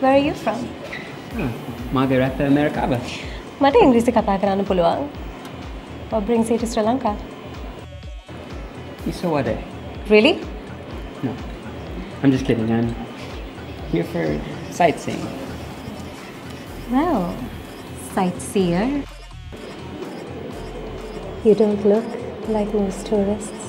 Where are you from? Ah, Mga rata මට ඉංග්‍රීසි කතා කරන්න What brings you to Sri Lanka? Isa. Really? No. I'm just kidding. I'm here for sightseeing. Well, sightseer. You don't look like most tourists.